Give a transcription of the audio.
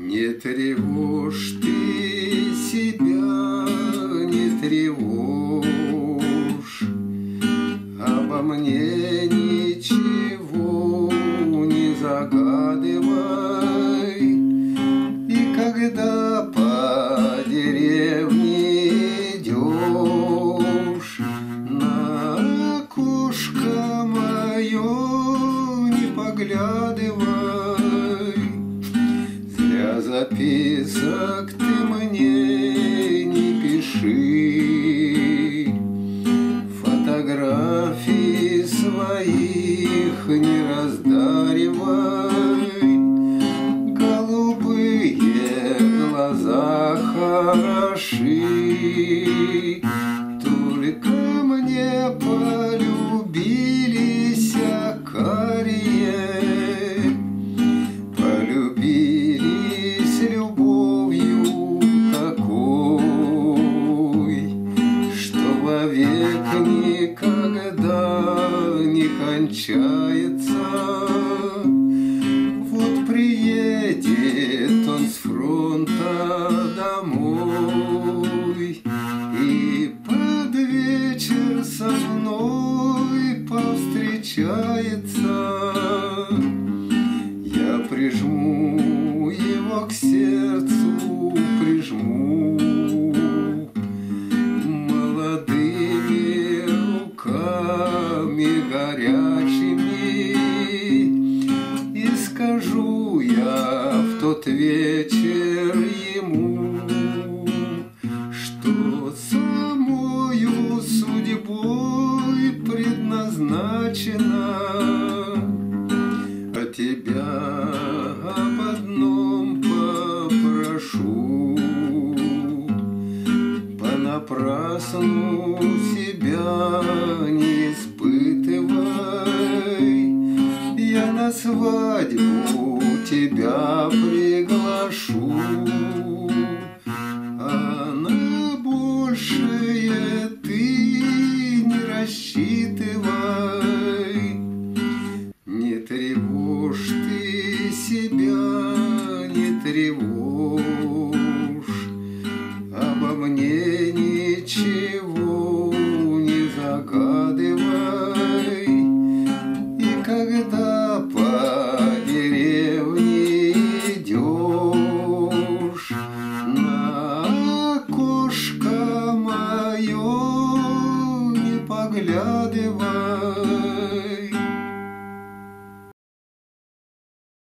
Не тревожь ты себя, не тревожь. Обо мне ничего не загадывай. И когда по деревне идешь На окошко мое не поглядывай записок ты мне не пиши. Фотографий своих не раздаривай кончается. Вот приедет он с фронта домой и под вечер со мной повстречается. Я прижму его к сердцу, прижму молодыми что самою судьбой предназначено а тебя об одном попрошу. Понапрасну себя не испытывай. Я на свадьбу тебя приглашу тревожь, Обо мне ничего не загадывай. И когда по деревне идешь, На окошко мое не поглядывай.